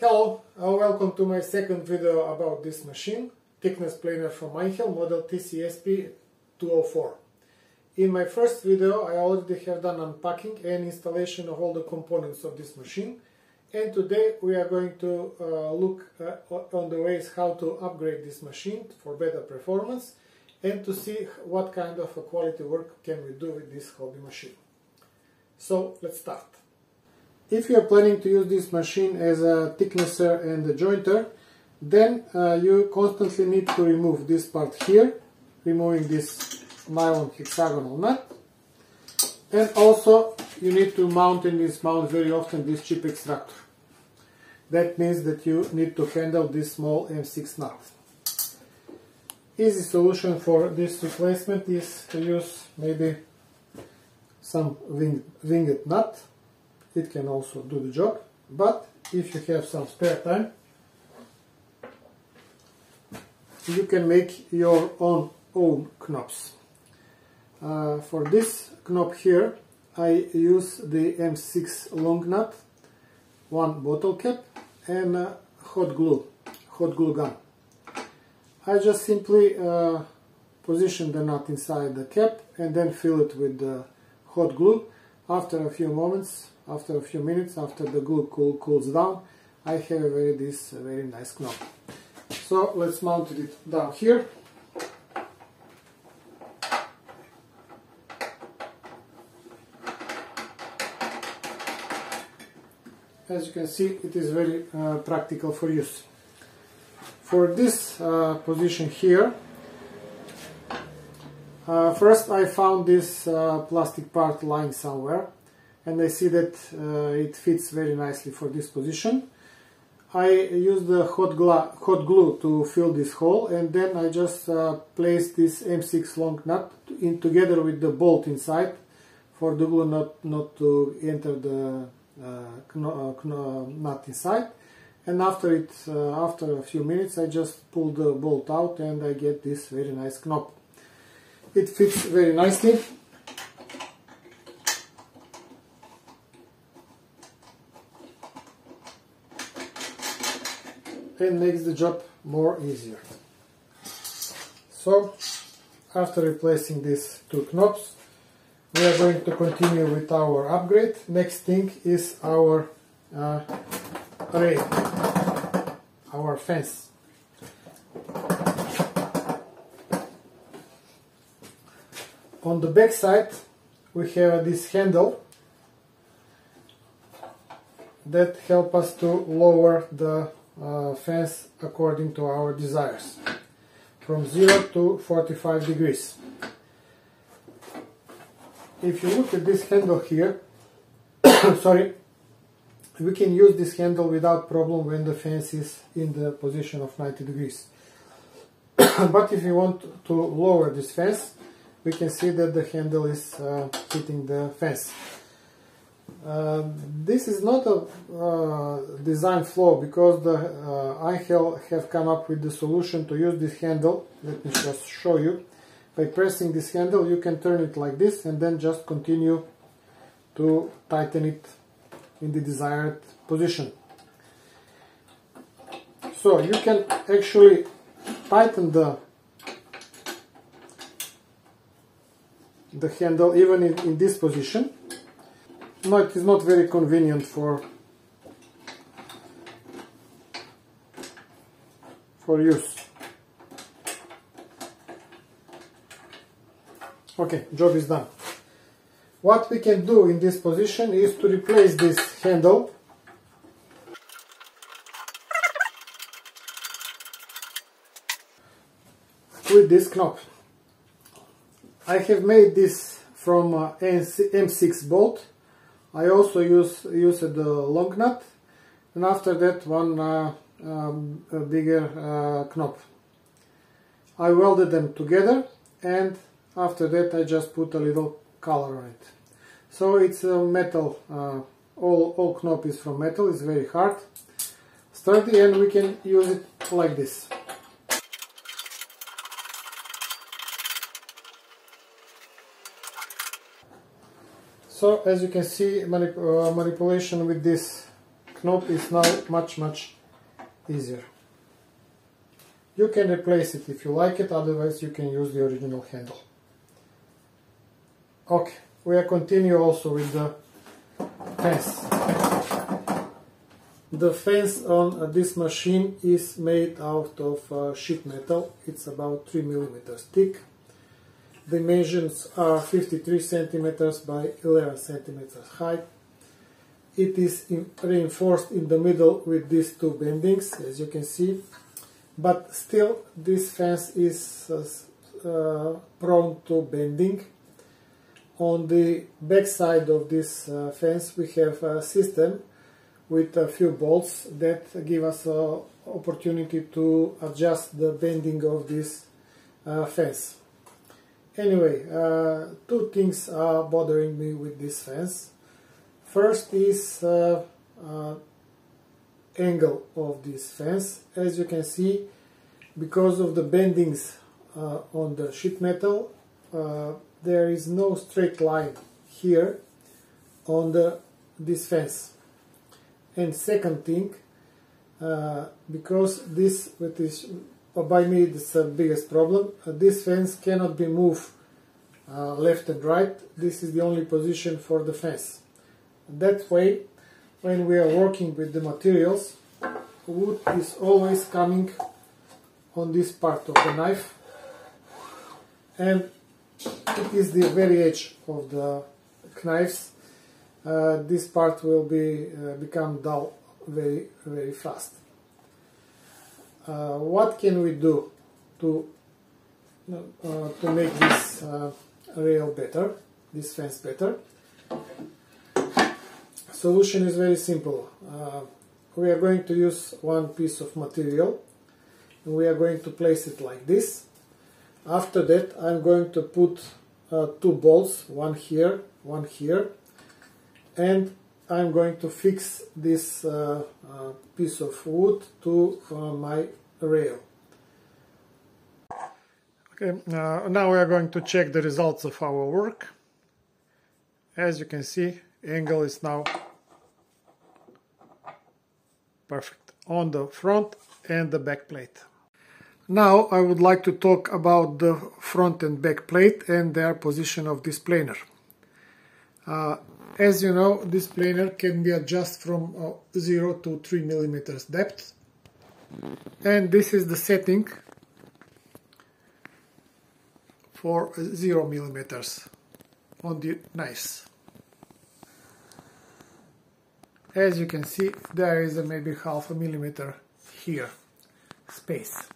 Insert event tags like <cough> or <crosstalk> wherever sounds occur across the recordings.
Hello, uh, welcome to my second video about this machine, thickness planer from Einhell model TCSP 204. In my first video I already have done unpacking and installation of all the components of this machine and today we are going to uh, look uh, on the ways how to upgrade this machine for better performance and to see what kind of a quality work can we do with this hobby machine. So let's start. If you are planning to use this machine as a thicknesser and a jointer, then uh, you constantly need to remove this part here, removing this nylon hexagonal nut. And also you need to mount in this mount very often this chip extractor. That means that you need to handle this small M6 nut. Easy solution for this replacement is to use maybe some wing, winged nut it can also do the job but if you have some spare time you can make your own own knobs. Uh, for this knob here I use the M6 long nut one bottle cap and uh, hot glue hot glue gun. I just simply uh, position the nut inside the cap and then fill it with the hot glue. After a few moments after a few minutes, after the glue cool, cools down, I have very, this very nice knob. So let's mount it down here. As you can see, it is very uh, practical for use. For this uh, position here, uh, first I found this uh, plastic part lying somewhere and I see that uh, it fits very nicely for this position. I use the hot, hot, glue to fill this hole and then I just uh, place this M6 long nut in together with the bolt inside for the glue not, not to enter the uh, nut inside and after it uh, after a few minutes I just pull the bolt out and I get this very nice knob. It fits very nicely and makes the job more easier. So after replacing these two knobs we are going to continue with our upgrade. Next thing is our uh, our fence. On the back side we have this handle that help us to lower the uh, fence according to our desires from 0 to 45 degrees. If you look at this handle here, <coughs> sorry, we can use this handle without problem when the fence is in the position of 90 degrees. <coughs> but if you want to lower this fence, we can see that the handle is uh, hitting the fence. Uh, this is not a uh, design flaw because the uh, have come up with the solution to use this handle. Let me just show you. By pressing this handle you can turn it like this and then just continue to tighten it in the desired position. So you can actually tighten the the handle even in, in this position no, it is not very convenient for for use. Okay, job is done. What we can do in this position is to replace this handle with this knob. I have made this from uh, M6 bolt I also use used the long nut and after that one uh, um, bigger uh, knob. I welded them together and after that I just put a little color on it. So it's a metal, uh, all, all knob is from metal, it's very hard, sturdy and we can use it like this. So as you can see manip uh, manipulation with this knob is now much much easier. You can replace it if you like it, otherwise you can use the original handle. Okay, we are continue also with the fence. The fence on uh, this machine is made out of uh, sheet metal. It's about 3 millimeters thick. Dimensions are 53 centimeters by 11 centimeters high. It is in, reinforced in the middle with these two bendings, as you can see. But still, this fence is uh, uh prone to bending on the back side of this uh, fence we have a system with a few bolts that give us an opportunity to adjust the bending of this uh, fence. Anyway, uh, two things are bothering me with this fence. First is uh, uh, angle of this fence. As you can see, because of the bendings uh, on the sheet metal, there is no straight line here on the this fence and second thing uh, because this with this uh, by me it's the biggest problem uh, this fence cannot be moved uh, left and right this is the only position for the fence that way when we are working with the materials wood is always coming on this part of the knife and it is the very edge of the knives. Uh, this part will be uh, become dull very very fast. Uh, what can we do to uh, to make this uh, rail better, this fence better? Solution is very simple. Uh, we are going to use one piece of material and we are going to place it like this after that I'm going to put uh, two bolts, one here, one here, and I'm going to fix this uh, uh, piece of wood to uh, my rail. Okay, uh, now we are going to check the results of our work. As you can see, angle is now perfect on the front and the back plate. Now I would like to talk about the front and back plate and their position of this planer. Uh, as you know, this planer can be adjusted from uh, 0 to 3 millimeters depth. And this is the setting for 0 millimeters on the knives. As you can see, there is a maybe half a millimeter here space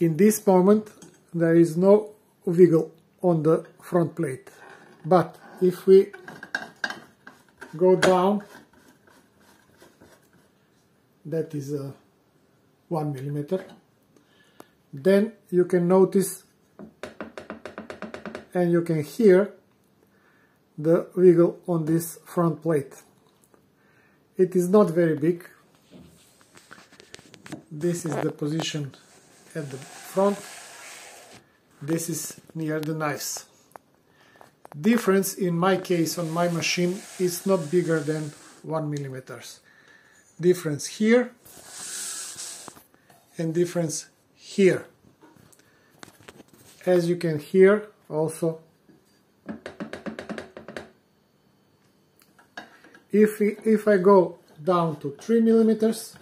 in this moment there is no wiggle on the front plate but if we go down that is uh, one millimeter. Then you can notice and you can hear the wiggle on this front plate. It is not very big. This is the position at the front. This is near the knives difference in my case on my machine is not bigger than one millimeters. Difference here and difference here. As you can hear also if, if I go down to 3 millimeters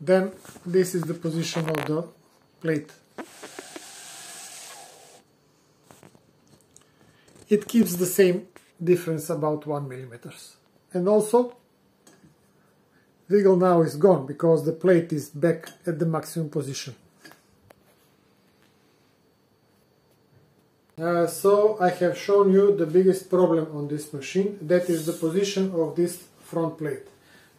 then this is the position of the plate. It keeps the same difference about 1 millimeters. And also, wiggle now is gone because the plate is back at the maximum position. Uh, so I have shown you the biggest problem on this machine, that is the position of this front plate.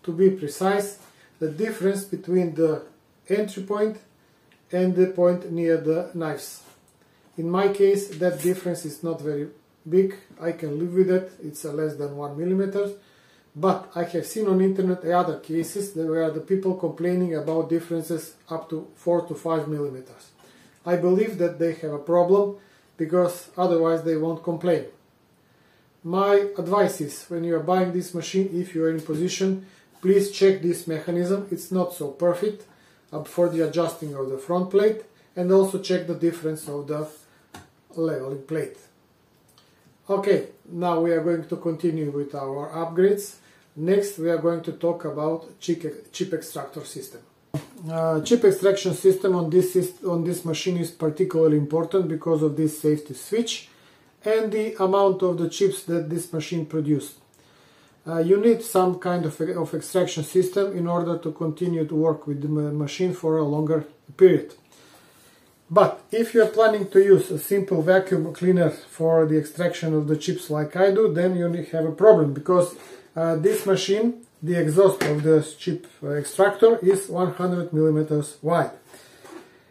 To be precise, the difference between the entry point and the point near the knives. In my case that difference is not very big, I can live with it, it's less than 1 millimeter, But I have seen on internet other cases where the people complaining about differences up to 4 to 5 millimeters. I believe that they have a problem because otherwise they won't complain. My advice is when you are buying this machine, if you are in position, please check this mechanism. It's not so perfect for the adjusting of the front plate and also check the difference of the leveling plate. Okay, now we are going to continue with our upgrades. Next we are going to talk about chip, chip extractor system. Uh, chip extraction system on this, on this machine is particularly important because of this safety switch and the amount of the chips that this machine produced. Uh, you need some kind of, of extraction system in order to continue to work with the machine for a longer period. But if you are planning to use a simple vacuum cleaner for the extraction of the chips like I do, then you have a problem because uh, this machine, the exhaust of the chip extractor is 100 millimeters wide.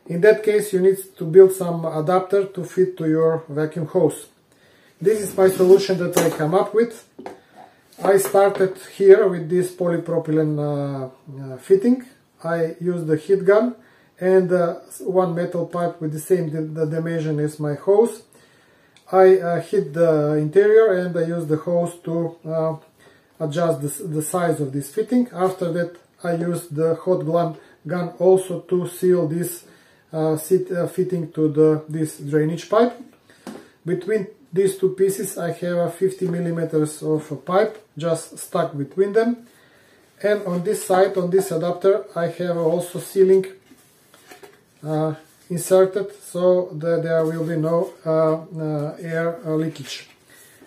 In that case you need to build some adapter to fit to your vacuum hose. This is my solution that I come up with. I started here with this polypropylene uh, uh, fitting. I used the heat gun and uh, one metal pipe with the same the dimension as my hose. I uh, hit the interior and I use the hose to uh, adjust the, the, size of this fitting. After that I use the hot gun, gun also to seal this uh, uh, fitting to the this drainage pipe. Between these two pieces I have a 50 millimeters of a pipe just stuck between them and on this side on this adapter I have also sealing uh, inserted so that there will be no uh, uh, air leakage.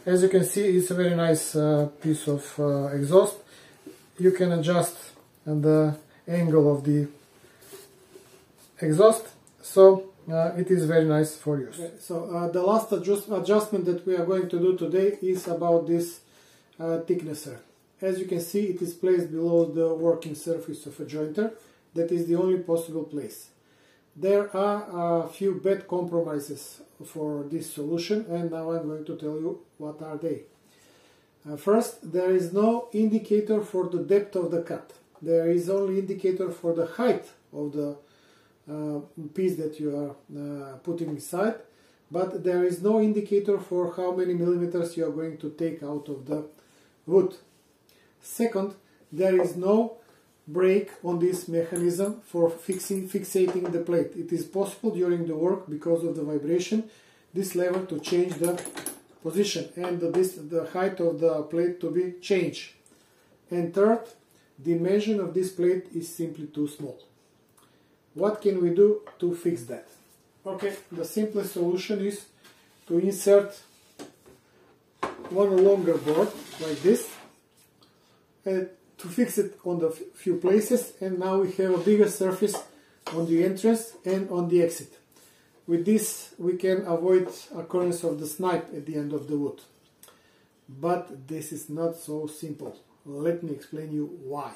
As you can see it's a very nice piece of exhaust. You can adjust the angle of the exhaust so uh, it is very nice for use. Okay, so uh, the last adjust adjustment that we are going to do today is about this uh, thicknesser. As you can see it is placed below the working surface of a jointer. That is the only possible place. There are a few bad compromises for this solution and now I'm going to tell you what are they. Uh, first, there is no indicator for the depth of the cut. There is only indicator for the height of the piece that you are uh, putting inside, but there is no indicator for how many millimeters you are going to take out of the wood. Second, there is no brake on this mechanism for fixing fixating the plate. It is possible during the work because of the vibration this lever to change the position and the, this, the height of the plate to be changed. And third, the dimension of this plate is simply too small. What can we do to fix that? Okay, the simplest solution is to insert one longer board like this and to fix it on the few places and now we have a bigger surface on the entrance and on the exit. With this we can avoid occurrence of the snipe at the end of the wood. But this is not so simple. Let me explain you why.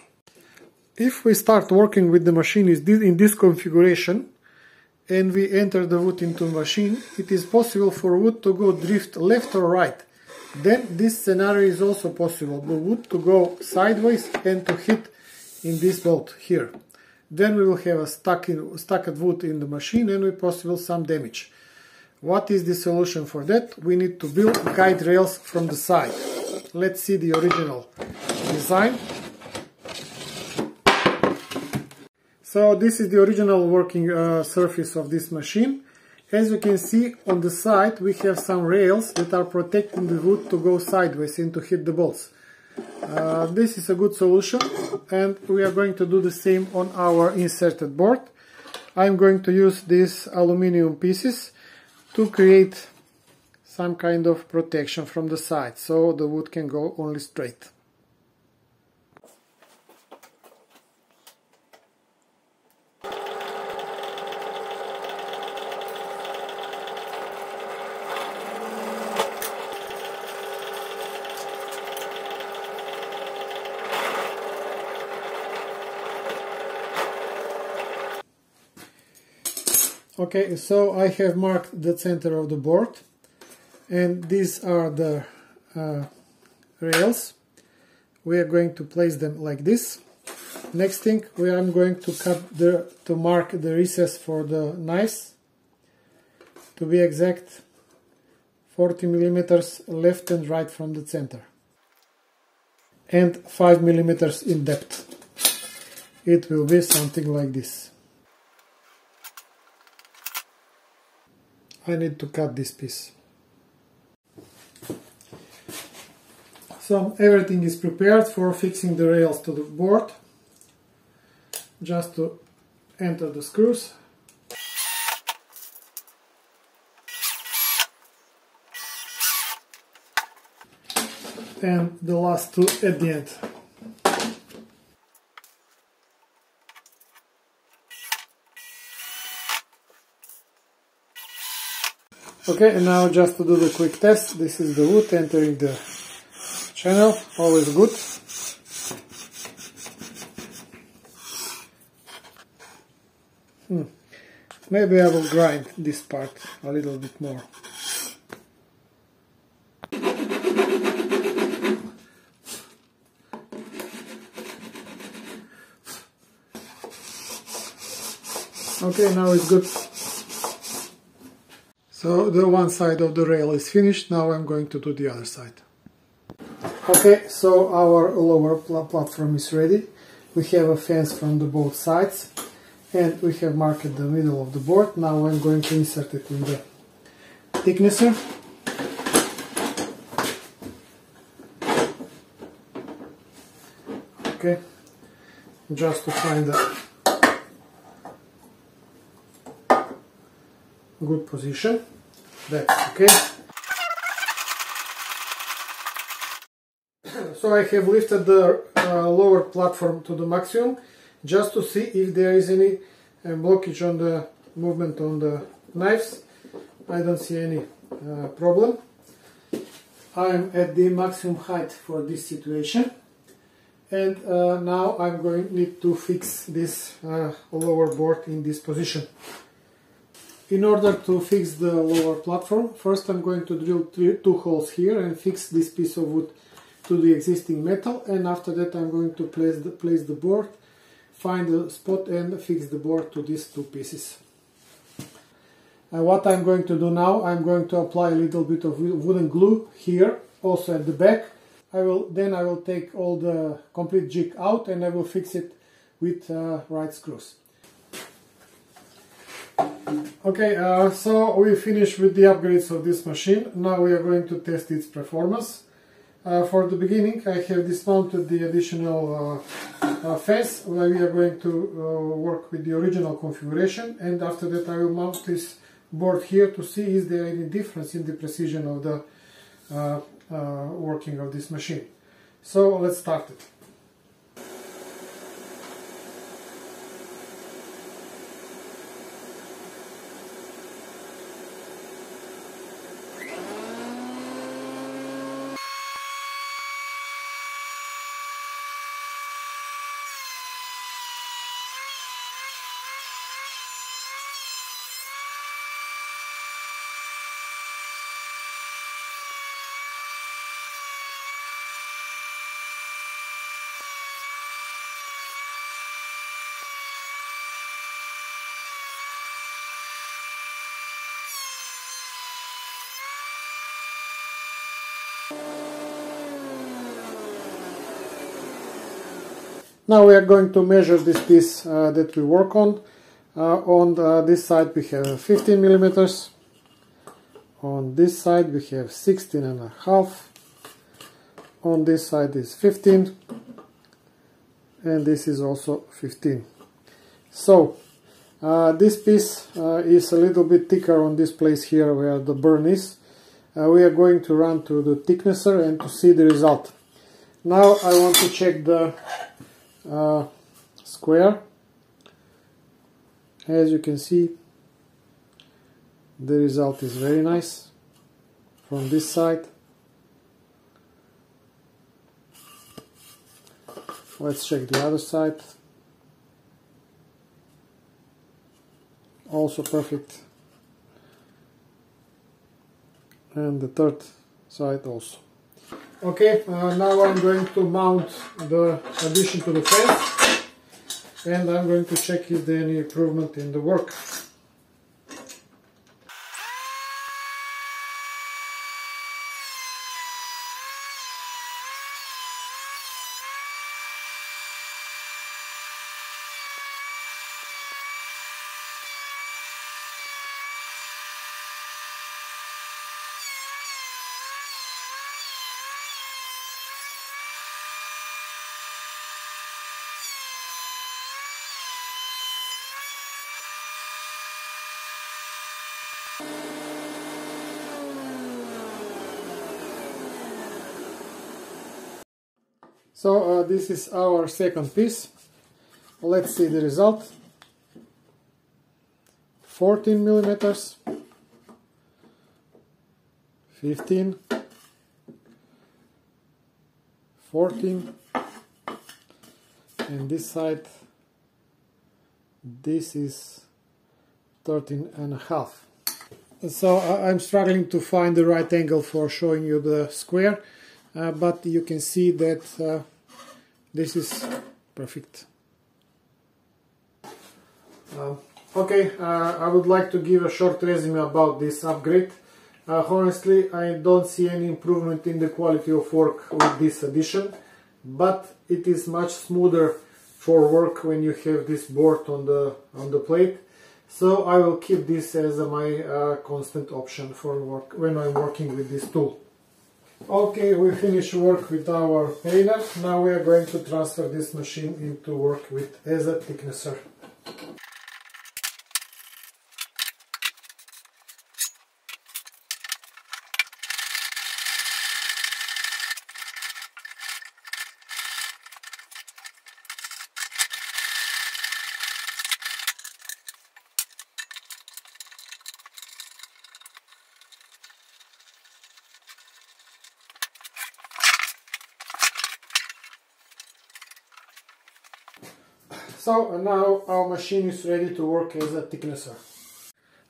If we start working with the machine in this configuration and we enter the wood into the machine, it is possible for wood to go drift left or right then this scenario is also possible. The wood to go sideways and to hit in this bolt here. Then we will have a stuck, in, stuck wood in the machine and we possible some damage. What is the solution for that? We need to build guide rails from the side. Let's see the original design. So this is the original working uh, surface of this machine. As you can see on the side we have some rails that are protecting the wood to go sideways and to hit the balls. Uh, this is a good solution and we are going to do the same on our inserted board. I'm going to use these aluminum pieces to create some kind of protection from the side so the wood can go only straight. Okay, so I have marked the center of the board and these are the uh, rails. we are going to place them like this. Next thing, we are going to cut the to mark the recess for the knives. To be exact, 40 millimeters left and right from the center, and 5 millimeters in depth. It will be something like this. I need to cut this piece. So everything is prepared for fixing the rails to the board. Just to enter the screws. And the last two at the end. Okay, and now just to do the quick test, this is the wood entering the channel, always good. Hmm. Maybe I will grind this part a little bit more. Okay, now it's good. So the one side of the rail is finished, now I'm going to do the other side. Okay, so our lower pl platform is ready. We have a fence from the both sides and we have marked the middle of the board. Now I'm going to insert it in the thicknesser. Okay, just to find a good position. That's okay. <clears throat> so I have lifted the uh, lower platform to the maximum just to see if there is any uh, blockage on the movement on the knives. I don't see any uh, problem. I'm at the maximum height for this situation and uh, now I'm going need to fix this uh, lower board in this position. In order to fix the lower platform, first I'm going to drill three, two holes here and fix this piece of wood to the existing metal and after that I'm going to place the, place the board, find the spot and fix the board to these two pieces. And what I'm going to do now, I'm going to apply a little bit of wooden glue here, also at the back. I will Then I will take all the complete jig out and I will fix it with uh, right screws. Okay, uh, so we finished with the upgrades of this machine. Now we are going to test its performance. Uh, for the beginning I have dismounted the additional uh, uh, fence where we are going to uh, work with the original configuration and after that I will mount this board here to see is there any difference in the precision of the uh, working of this machine. So let's start it. Now we are going to measure this piece uh, that we work on. Uh, on uh, this side we have 15 millimeters. On this side we have 16 and a half. On this side is 15. And this is also 15. So uh, this piece uh, is a little bit thicker on this place here where the burn is. Uh, we are going to run through the thicknesser and to see the result. Now I want to check the uh, square. As you can see the result is very nice from this side. Let's check the other side. Also perfect and the third side also Okay, uh, now I'm going to mount the addition to the fence and I'm going to check if there any improvement in the work. So uh, this is our second piece. Let's see the result. 14 millimeters, 15, 14, and this side, this is 13 and a half. So uh, I'm struggling to find the right angle for showing you the square. Uh, but you can see that uh, this is perfect. Uh, okay, uh, I would like to give a short resume about this upgrade. Uh, honestly, I don't see any improvement in the quality of work with this addition, but it is much smoother for work when you have this board on the on the plate. So I will keep this as my constant option for work when I'm working with this tool. Okay, we finished work with our painter. Now we are going to transfer this machine into work with as a thicknesser. So now our machine is ready to work as a thicknesser.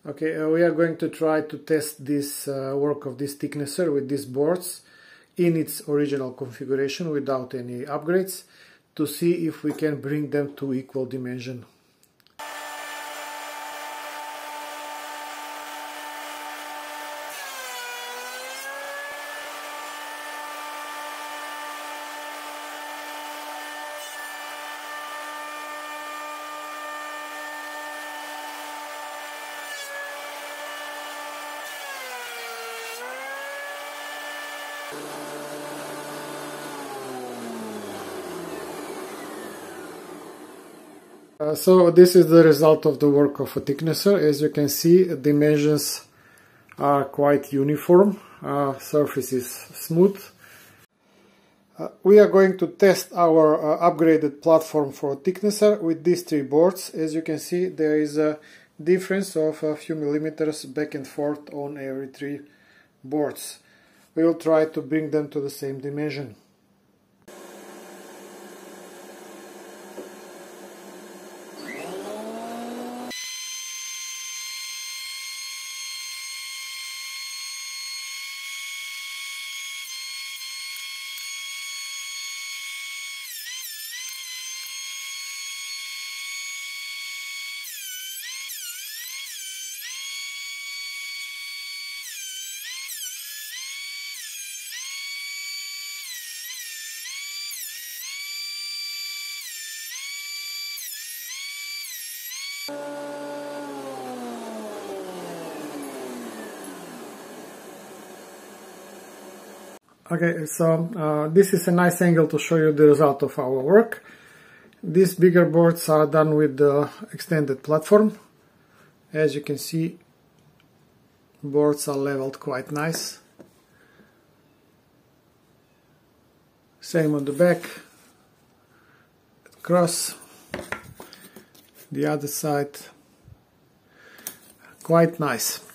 Okay, uh, we are going to try to test this uh, work of this thicknesser with these boards in its original configuration without any upgrades to see if we can bring them to equal dimension. Uh, so this is the result of the work of a thicknesser. As you can see, dimensions are quite uniform. Uh, surface is smooth. Uh, we are going to test our uh, upgraded platform for thicknesser with these three boards. As you can see, there is a difference of a few millimeters back and forth on every three boards. We will try to bring them to the same dimension. Okay, so uh, this is a nice angle to show you the result of our work. These bigger boards are done with the extended platform. As you can see, boards are leveled quite nice. Same on the back, cross, the other side, quite nice.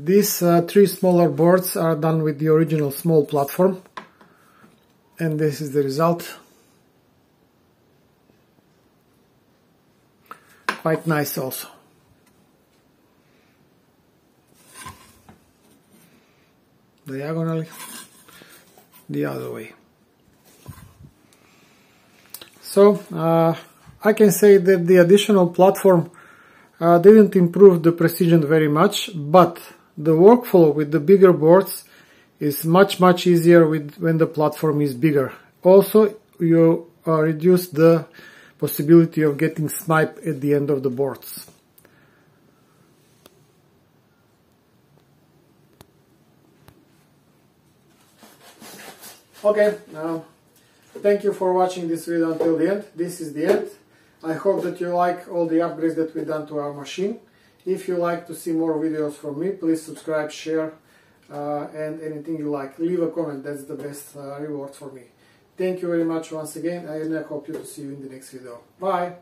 These uh, three smaller boards are done with the original small platform and this is the result. Quite nice also. Diagonally. the other way. So uh, I can say that the additional platform uh, didn't improve the precision very much, but the workflow with the bigger boards is much much easier with when the platform is bigger. Also, you uh, reduce the possibility of getting snipe at the end of the boards. Okay, now thank you for watching this video until the end. This is the end. I hope that you like all the upgrades that we've done to our machine. If you like to see more videos from me, please subscribe, share, uh, and anything you like. Leave a comment, that's the best uh, reward for me. Thank you very much once again, and I hope you to see you in the next video. Bye!